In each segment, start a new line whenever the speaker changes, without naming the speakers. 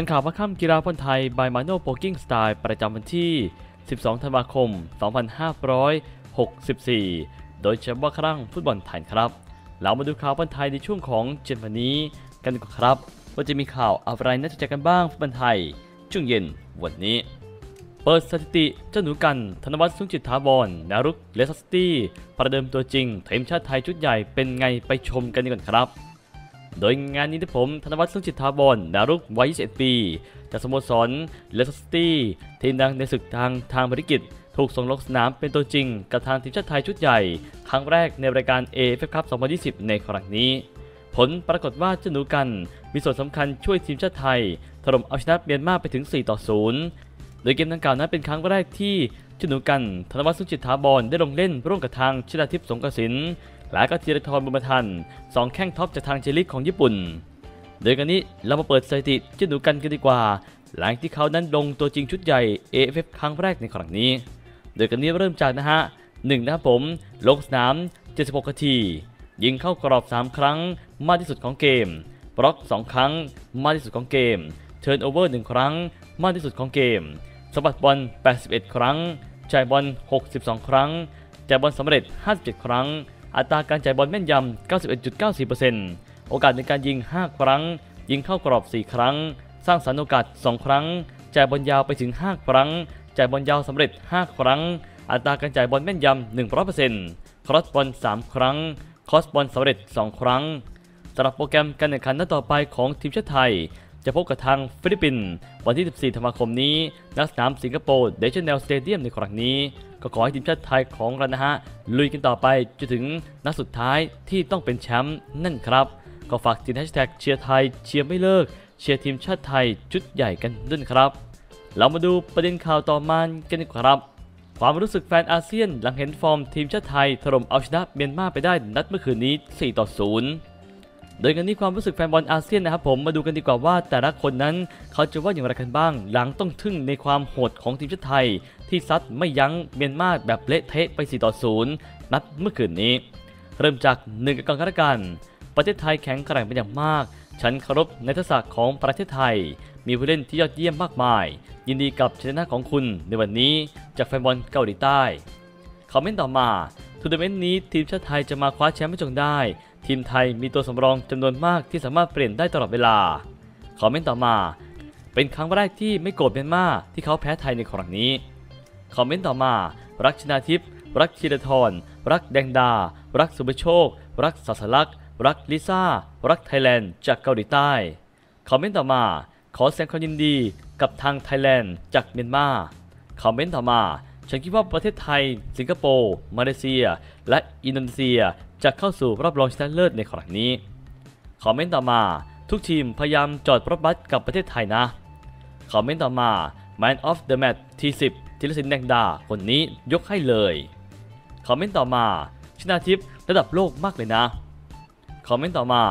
ทันข่าวพระค่ำกีฬาพลไทยบายมาโนโปกิ้งสไตล์ประจำวันที่ 12 ธันวาคม 2564 โดยแชมป์ว่าครั้งฟุตบอลไทยครับ เรามาดูข่าวบอลไทยในช่วงของเจ็ดวันนี้กันกว่าครับ ว่าจะมีข่าวอะไรน่าจะแจกันบ้างฟุตบอลไทย ช่วงเย็นวันนี้ เปิดสถิติเจ้าหนูกัน ธนวัฒน์สุงจิตถาวรนารุกเลสสตี้ประเดิมตัวจริงทีมชาติไทยชุดใหญ่เป็นไงไปชมกันดีกว่าครับ โดยงานนี้ที่ผมธนวัฒน์สุจิตถาวรนารุกวัย 21 ปี จากสโมสรเลสสตี้ทีมดังในศึกทางทางภารกิจ ถูกส่งลงสนามเป็นตัวจริง กับทางทีมชาติไทยชุดใหญ่ ครั้งแรกในรายการ AFF Cup 2020 ในครั้งนี้ ผลปรากฏว่าเจ้าหนูกัน มีส่วนสำคัญช่วยทีมชาติไทยถล่มเอาชนะเมียนมาไปถึง 4 ต่อ 0 โดยเกมดังกล่าวนั้นเป็นครั้งแรกที่เจ้าหนูกันธนวัฒน์สุจิตถาวรได้ลงเล่นร่วมกับทางชนาทิพย์สงกระสิน และก็ธีราทรบุญมาทันสองแข้งท็อปจากทาง J.League ของญี่ปุ่น โดยกันนี้เรามาเปิดสถิติเจ้าหนูกันกันดีกว่า หลังที่เขานั้นลงตัวจริงชุดใหญ่ AFF ครั้งแรกในครั้งนี้ โดยกันนี้เริ่มจากนะฮะหนึ่งนะครับผมลงสนาม 76นาที ยิงเข้ากรอบ 3 ครั้งมากที่สุดของเกม บล็อก 2 ครั้งมากที่สุดของเกม turnover 1ครั้งมากที่สุดของเกมสัมผัสบอล 81 ครั้งจ่ายบอล 62 ครั้งจ่ายบอลสำเร็จ 57 ครั้ง อัตราการจ่ายบอลแม่นยำ 91.94%โอกาสในการยิง 5 ครั้ง ยิงเข้ากรอบ 4 ครั้ง สร้างสรรค์โอกาส 2 ครั้ง จ่ายบอลยาวไปถึง 5 ครั้ง จ่ายบอลยาวสำเร็จ 5 ครั้ง อัตราการจ่ายบอลแม่นยำ 100% cross บอล 3 ครั้ง cross บอลสำเร็จ 2 ครั้งสำหรับโปรแกรมการแข่งขันนัดต่อไปของทีมชาติไทย จะพบกับทางฟิลิปปินส์วันที่ 14 ธันวาคมนี้ณสนามสิงคโปร์ National Stadium ในครั้งนี้ ก็ขอให้ทีมชาติไทยของเรานะฮะ ลุยกันต่อไปจนถึงนัดสุดท้ายที่ต้องเป็นแชมป์นั่นครับ ก็ฝากติดแฮชแท็กเชียร์ไทยเชียร์ไม่เลิก เชียร์ทีมชาติไทยชุดใหญ่กันด้วยครับ เรามาดูประเด็นข่าวต่อมากันดีกว่าครับความรู้สึกแฟนอาเซียนหลังเห็นฟอร์มทีมชาติไทยถล่มเอาชนะเมียนมาไปได้นัดเมื่อคืนนี้ 4 ต่อ 0 โดยกันนี้ความรู้สึกแฟนบอลอาเซียนนะครับผมมาดูกันดีกว่าว่าแต่ละคนนั้นเขาจะว่าอย่างไรกันบ้าง หลังต้องทึ่งในความโหดของทีมชาติไทย ที่ซัดไม่ยั้งเมียนมาแบบเละเทะไป 4 ต่อ 0 นัดเมื่อคืนนี้ เริ่มจากหนึ่งกับกองกันกัน ประเทศไทยแข็งแกร่งเป็นอย่างมาก ฉันเคารพในทักษะของประเทศไทย มีผู้เล่นที่ยอดเยี่ยมมากมาย ยินดีกับชนะของคุณในวันนี้จากแฟนบอลเกาหลีใต้คอมเมนต์ต่อมา ทัวร์นาเมนต์นี้ทีมชาติไทยจะมาคว้าแชมป์ไม่จงได้ ทีมไทยมีตัวสำรองจำนวนมากที่สามารถเปลี่ยนได้ตลอดเวลา คอมเมนต์ต่อมา เป็นครั้งแรกที่ไม่โกรธเมียนมาที่เขาแพ้ไทยในครั้งนี้ คอมเมนต์ต่อมา รักชนาธิปรักธีราทรรักแดงดา รักศุภโชค รักศศลักษณ์รักลิซ่า รักไทยแลนด์จากเกาหลีใต้ คอมเมนต์ต่อมา ขอแสดงความยินดีกับทางไทยแลนด์จากเมียนมา คอมเมนต์ต่อมา ฉันคิดว่าประเทศไทย สิงคโปร์ มาเลเซีย และอินโดนีเซียจะเข้าสู่รอบรองชนะเลิศในครั้งนี้ คอมเมนต์ต่อมา ทุกทีมพยายามจอดรถบัสกับประเทศไทยนะ คอมเมนต์ต่อมา Man of the Match T10 ธีรศิลป์แดงดา คนนี้ยกให้เลย คอมเมนต์ต่อมา ชนาทิพย์ระดับโลกมากเลยนะ คอมเมนต์ต่อมา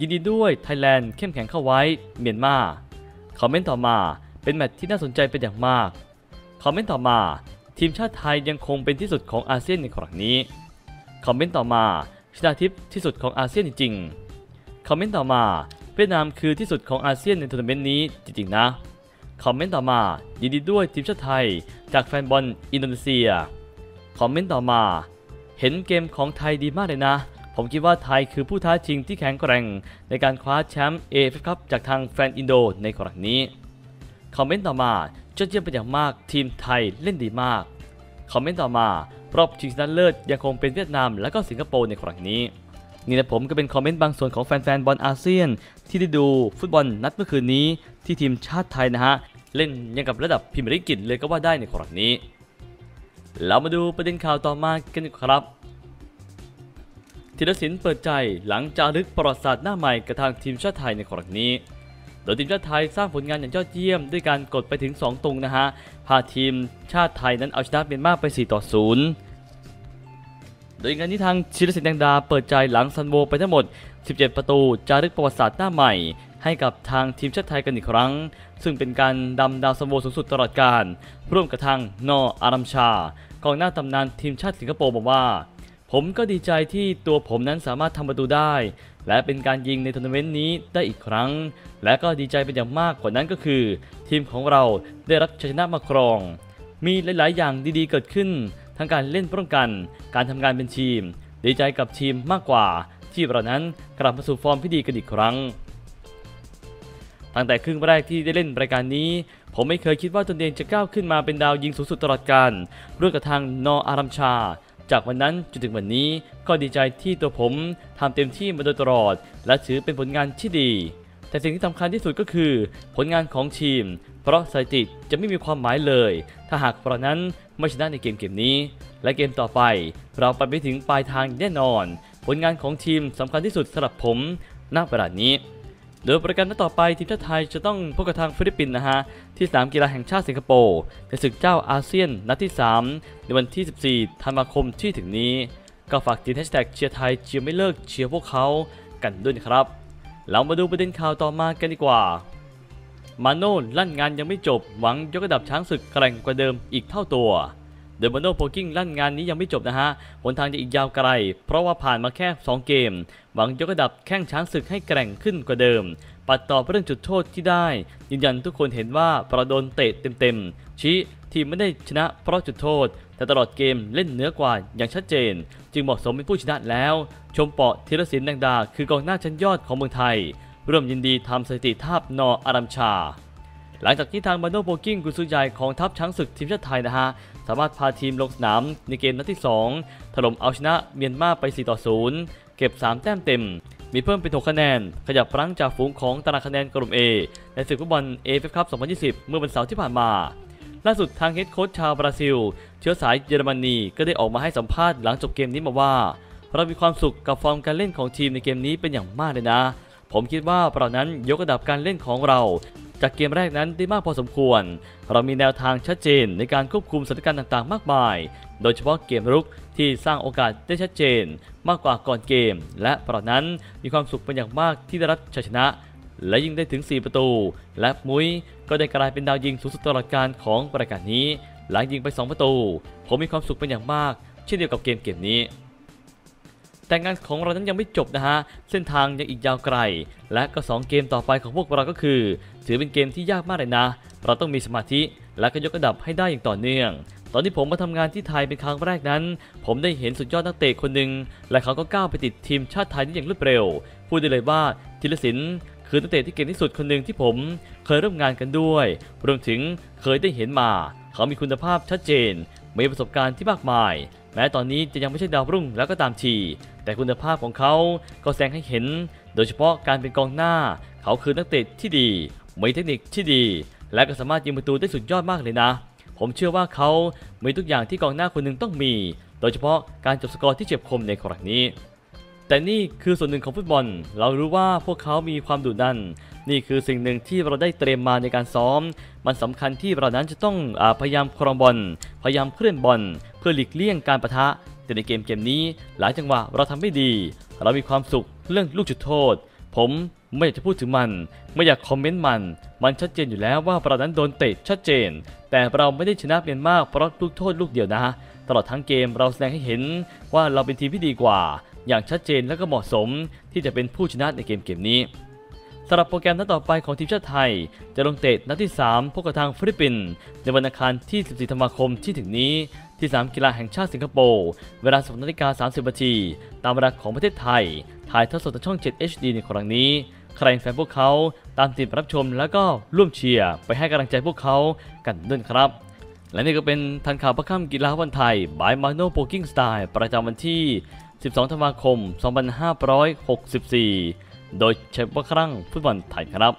ยินดีด้วยไทยแลนด์เข้มแข็งเข้าไว้ เมียนมา คอมเมนต์ต่อมา เป็นแมตช์ที่น่าสนใจเป็นอย่างมาก คอมเมนต์ต่อมา ทีมชาติไทยยังคงเป็นที่สุดของอาเซียนในครั้งนี้คอมเมนต์ต่อมาชนาทิพย์ที่สุดของอาเซียนจริงๆคอมเมนต์ต่อมาเวียดนามคือที่สุดของอาเซียนในทัวร์นาเมนต์นี้จริงๆนะคอมเมนต์ต่อมายินดีด้วยทีมชาติไทย จากแฟนบอลอินโดนีเซียคอมเมนต์ต่อมา เห็นเกมของไทยดีมากเลยนะ ผมคิดว่าไทยคือผู้ท้าชิงที่แข็งแกร่ง ในการคว้าแชมป์ AFF Cup จากทางแฟนอินโดในครั้งนี้ คอมเมนต์ต่อมายอดเยี่ยมเป็นอย่างมากทีมไทยเล่นดีมาก คอมเมนต์ต่อมารอบชิงชนะเลิศยังคงเป็นเวียดนามและก็สิงคโปร์ในครั้งนี้ นี่นะผมก็เป็นคอมเมนต์บางส่วนของแฟนๆบอลอาเซียน ที่ได้ดูฟุตบอลนัดเมื่อคืนนี้ ที่ทีมชาติไทยนะฮะเล่นยังกับระดับพรีเมียร์ลีกอังกฤษเลยก็ว่าได้ในครั้งนี้ เรามาดูประเด็นข่าวต่อมากันครับธีรศิลป์เปิดใจหลังจารึกประวัติศาสตร์หน้าใหม่กับทางทีมชาติไทยในครั้งนี้ โดยทีมชาติไทยสร้างผลงานอย่างยอดเยี่ยม ด้วยการกดไปถึง 2 ตรงนะฮะ พาทีมชาติไทยนั้นเอาชนะเมียนมาไป 4 ต่อ 0 โดยงานนี้ทางชิรศิลป์แดงดาเปิดใจหลังซันโวไปทั้งหมด 17 ประตู จารึกประวัติศาสตร์หน้าใหม่ ให้กับทางทีมชาติไทยกันอีกครั้ง ซึ่งเป็นการทำดาวซัลโวสูงสุดตลอดกาล ร่วมกับทางนออลัมชาห์กองหน้าตำนานทีมชาติสิงคโปร์บอกว่า ผมก็ดีใจที่ตัวผมนั้นสามารถทำประตูได้ และเป็นการยิงในทัวร์นาเมนต์นี้ได้อีกครั้ง และก็ดีใจเป็นอย่างมากกว่านั้นก็คือ ทีมของเราได้รับชัยชนะมาครอง มีหลาย ๆ อย่างดีๆ เกิดขึ้น ทั้งการเล่นป้องกัน การทำงานเป็นทีม ดีใจกับทีมมากกว่า ที่เรานั้นกลับมาสู่ฟอร์มที่ดีกันอีกครั้งตั้งแต่ครึ่งแรกที่ได้เล่นรายการนี้ ผมไม่เคยคิดว่าตนเองจะก้าวขึ้นมาเป็นดาวยิงสูงสุดตลอดกาลร่วมกับทางนออารัมชา จากวันนั้นจนถึงวันนี้ก็ดีใจที่ตัวผมทำเต็มที่มาโดยตลอด และถือเป็นผลงานที่ดี แต่สิ่งที่สำคัญที่สุดก็คือ ผลงานของทีม เพราะสถิติจะไม่มีความหมายเลย ถ้าหากเรานั้นไม่ชนะในเกมเกมนี้ และเกมต่อไป เราไปไม่ถึงปลายทางแน่นอน ผลงานของทีมสำคัญที่สุดสำหรับผมณเวลานี้ โดยโปรแกรมนัดต่อไปทีมชาติไทยจะต้องพบกับทางฟิลิปปินส์นะฮะที่สนามกีฬาแห่งชาติสิงคโปร์ในศึกเจ้าอาเซียนนัดที่ 3 ในวันที่ 14 ธันวาคมที่จะถึงนี้ ก็ฝากติดแฮชแท็กเชียร์ไทยเชียร์ไม่เลิกเชียร์พวกเขากันด้วยนะครับ เรามาดูประเด็นข่าวต่อมากันดีกว่า มาโน่ลั่นงานยังไม่จบหวังยกระดับช้างศึกแกร่งกว่าเดิมอีกเท่าตัว เดอะมาโนโพกิ้งลั่นงานนี้ยังไม่จบนะฮะหนทางจะอีกยาวไกล เพราะว่าผ่านมาแค่ 2 เกม หวังยกระดับแข้งช้างศึกให้แกร่งขึ้นกว่าเดิม ปัดต่อเรื่องจุดโทษที่ได้ ยืนยันทุกคนเห็นว่าประโดนเตะเต็มๆ ชี้ทีมไม่ได้ชนะเพราะจุดโทษ แต่ตลอดเกมเล่นเหนือกว่าอย่างชัดเจน จึงเหมาะสมเป็นผู้ชนะแล้ว ชมเปาะธีรศิลป์แดงดา คือกองหน้าชั้นยอดของเมืองไทยร่วมยินดีทำสถิติทาบนออารัมชา หลังจากที่ทางมาโน่ โพลกิ้งกุนซือใหญ่ของทัพช้างศึกทีมชาติไทยนะฮะ สามารถพาทีมลงสนามในเกมนัดที่ 2 ถล่มเอาชนะเมียนมาไป 4 ต่อ 0 เก็บ 3 แต้มเต็ม มีเพิ่มเป็น 6 คะแนน ขยับรั้งจ่าฝูงของตารางคะแนนกลุ่ม A ในศึกฟุตบอล AFF Cup 2020 เมื่อวันเสาร์ที่ผ่านมา ล่าสุดทาง head coach ชาวบราซิล เชื้อสายเยอรมนีก็ได้ออกมาให้สัมภาษณ์หลังจบเกมนี้มาว่า เรามีความสุขกับฟอร์มการเล่นของทีมในเกมนี้เป็นอย่างมากเลยนะผมคิดว่าเรานั้นยกระดับการเล่นของเรา จากเกมแรกนั้นได้มากพอสมควร เรามีแนวทางชัดเจนในการควบคุมสถานการณ์ต่างๆ มากมาย โดยเฉพาะเกมรุกที่สร้างโอกาสได้ชัดเจน มากกว่าก่อนเกม และเรานั้นมีความสุขเป็นอย่างมากที่ได้รับชัยชนะ และยิงได้ถึง 4 ประตู และมุ้ยก็ได้กลายเป็นดาวยิงสูงสุดตลอดการของรายการนี้ หลังยิงไป 2 ประตู ผมมีความสุขเป็นอย่างมาก เช่นเดียวกับเกมเกมนี้ แต่งานของเรานั้นยังไม่จบนะฮะ เส้นทางยังอีกยาวไกล และก็ 2 เกมต่อไปของพวกเราก็คือ ถือเป็นเกมที่ยากมากเลยนะ เราต้องมีสมาธิและก็ยกระดับให้ได้อย่างต่อเนื่อง ตอนที่ผมมาทำงานที่ไทยเป็นครั้งแรกนั้น ผมได้เห็นสุดยอดนักเตะคนหนึ่งและเขาก็ก้าวไปติดทีมชาติไทยได้อย่างรวดเร็ว พูดได้เลยว่าธีรศิลป์คือนักเตะที่เก่งที่สุดคนหนึ่งที่ผมเคยร่วมงานกันด้วย รวมถึงเคยได้เห็นมา เขามีคุณภาพชัดเจน มีประสบการณ์ที่มากมาย แม้ตอนนี้จะยังไม่ใช่ดาวรุ่งแล้วก็ตามที แต่คุณภาพของเขาก็แสดงให้เห็น โดยเฉพาะการเป็นกองหน้า เขาคือนักเตะที่ดีมีเทคนิคที่ดี และก็สามารถยิงประตูได้สุดยอดมากเลยนะ ผมเชื่อว่าเขามีทุกอย่างที่กองหน้าคนหนึ่งต้องมี โดยเฉพาะการจบสกอร์ที่เฉียบคมในครั้งนี้ แต่นี่คือส่วนหนึ่งของฟุตบอล เรารู้ว่าพวกเขามีความดุดัน นี่คือสิ่งหนึ่งที่เราได้เตรียมมาในการซ้อม มันสำคัญที่เรานั้นจะต้องอพยายามครองบอล พยายามเคลื่อนบอล เพื่อหลีกเลี่ยงการประทะ แต่ในเกมเกมนี้หลายจังหวะเราทำไม่ดี เรามีความสุขเรื่องลูกจุดโทษ ผมไม่อยากจะพูดถึงมัน ไม่อยากคอมเมนต์มัน มันชัดเจนอยู่แล้วว่าเรานั้นโดนเตะชัดเจน แต่เราไม่ได้ชนะเมียนมาเพราะลูกโทษลูกเดียวนะ ตลอดทั้งเกมเราแสดงให้เห็นว่าเราเป็นทีมที่ดีกว่า อย่างชัดเจนและก็เหมาะสมที่จะเป็นผู้ชนะในเกมเกมนี้สำหรับโปรแกรมนัดต่อไปของทีมชาติไทย จะลงเตะนัดที่ 3 พบกับทางฟิลิปปินส์ในวันอังคารที่ 14 ธันวาคมที่ถึงนี้ ที่สนามกีฬาแห่งชาติสิงคโปร์ เวลา2นาฬิกา30นาทีตามเวลาของประเทศไทย ถ่ายทอดสดทางช่อง 7 HD ในครั้งนี้ ใครเป็นแฟนพวกเขาตามติดรับชมแล้วก็ร่วมเชียร์ไปให้กำลังใจพวกเขากันด้วยครับ และนี่ก็เป็นทันข่าวภาคค่ำกีฬาวันไทย by มาโนโพลกิ้งสไตล์ประจำวันที่ 12 ธันวาคม 2564 โดยเฉพาครั้งฟุตบอลไทยครับ